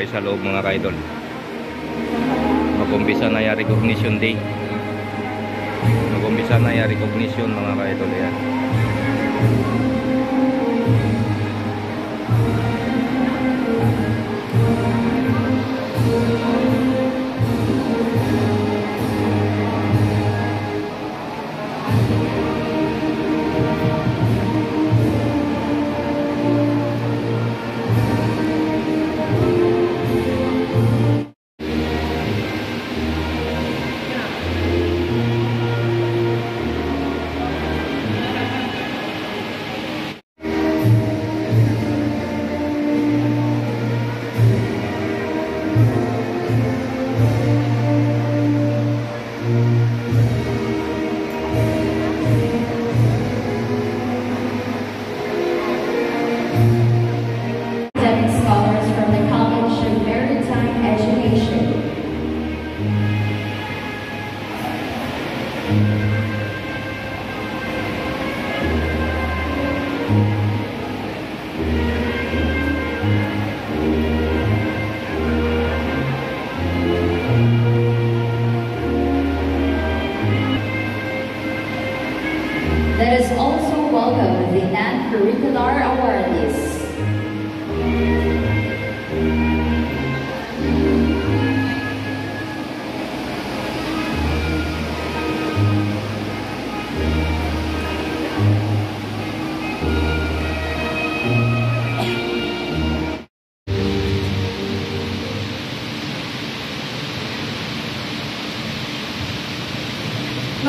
tayo sa loob mga kaidol. Mag-umpisa na yung recognition day. Mag-umpisa na yung recognition mga kaidol. Yan.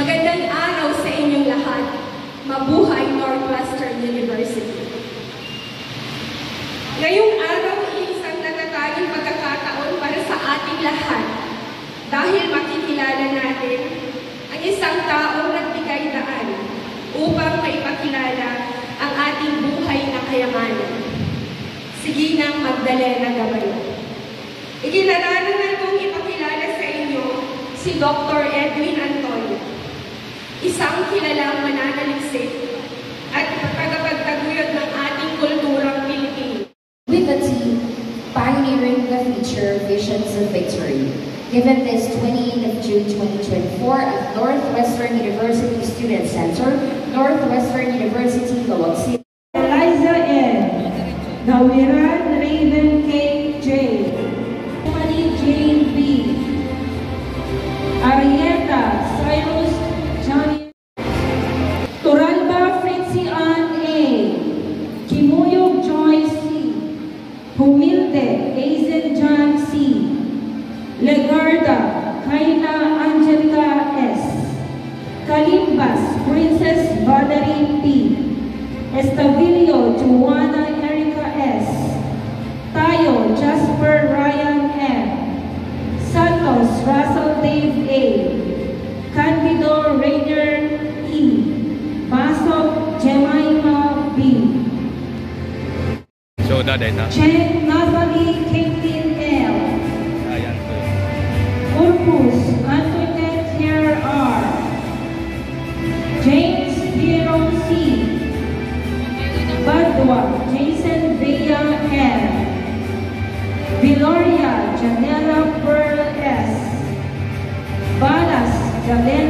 Magandang araw sa inyong lahat. Mabuhay Northwestern University. Ngayong araw ay isang natatanging pagkakataon para sa ating lahat dahil makikilala natin ang isang taong nagbigay daan upang maipakilala ang ating buhay na kayamanan. Sige nang Magdalena Gabayo. Ikinararangan kong ipakilala sa inyo si Dr. Edwin Antonio, isang kilalang mananaliksik at tagapagtaguyod ng ating kulturang Pilipino. with the team pioneering the future visions of victory. Given this 28th of June 2024 at Northwestern University Student Center, Northwestern University, Lowell So, daday na. Chen Nathalie Caitlin L. Ayan po. Corpus Antoinette Pierre R. James Piero C. Badwa Jason Villa N. Viloria Janela Pearl S. Balas Galena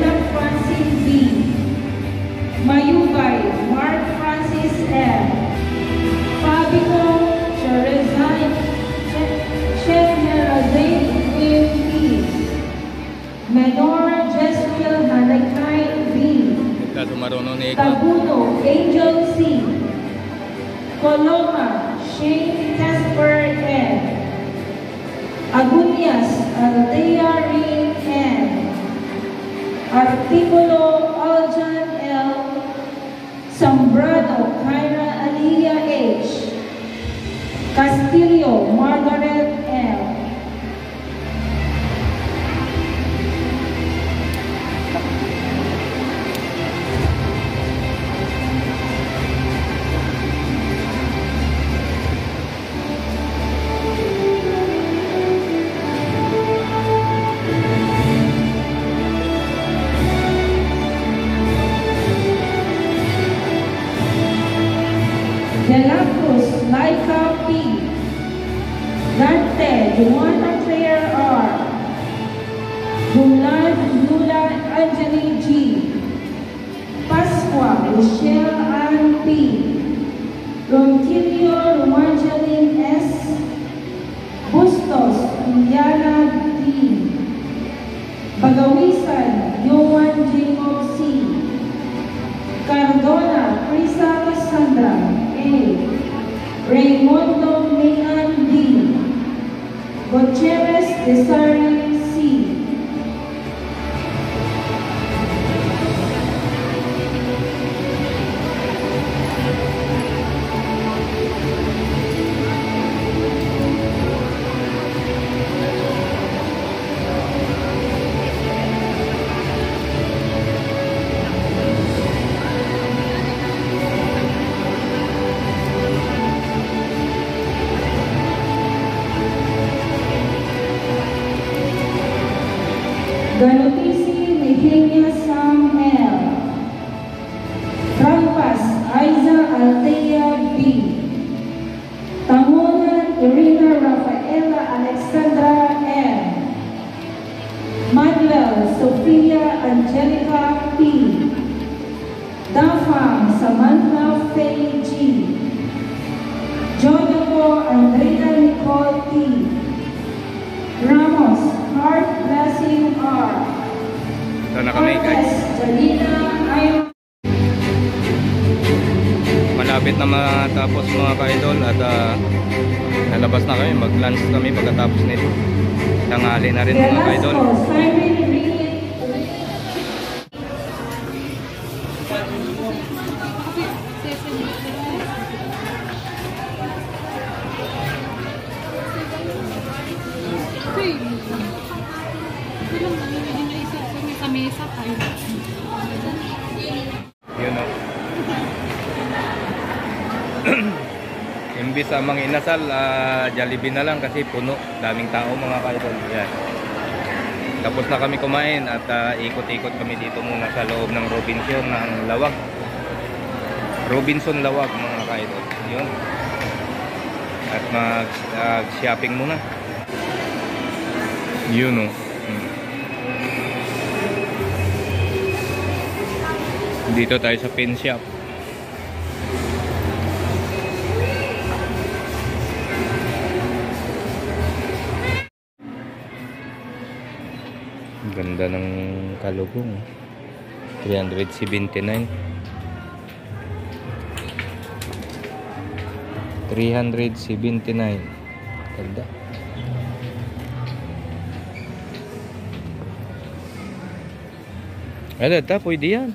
Menor Jesriel Hanakay B. Tabuno Angel C. Coloma Shane Casper N. Agunias Aldea Ring N. Articulo La Cruz Laika P. Edwana Claire R. Bulan Lula Anjali G. Pasqua Rochelle Ann P. Ronquillo Romangeline S. Bustos Indiana D. Bagawisan Yohan Jacob C. Cassandra A. Raymundo Mayan D. Gutierrez Desari Angelica P. Dafa Samantha Faye G. Jonathan Andrea Nicole T. Ramos Heart Blessing R. Ito na kami guys. Janina Ayon. Malapit na matapos mga ka-idol at ah, lalabas na kami. Mag-lunch kami pagkatapos nito. Tanghali na rin mga ka-idol. Imbis sa mga inasal, ah, Jollibee na lang kasi puno. Daming tao mga ka-idol. Yan. Tapos na kami kumain at ah, ikot-ikot kami dito muna sa loob ng Robinson ng Lawag. Robinson Lawag mga ka-idol. Yun. At mag-shopping muna. Yun o. Hmm. Dito tayo sa pin shop. Ganda ng kalugong. 379. 379. Ganda. Ano, ta, pwede yan.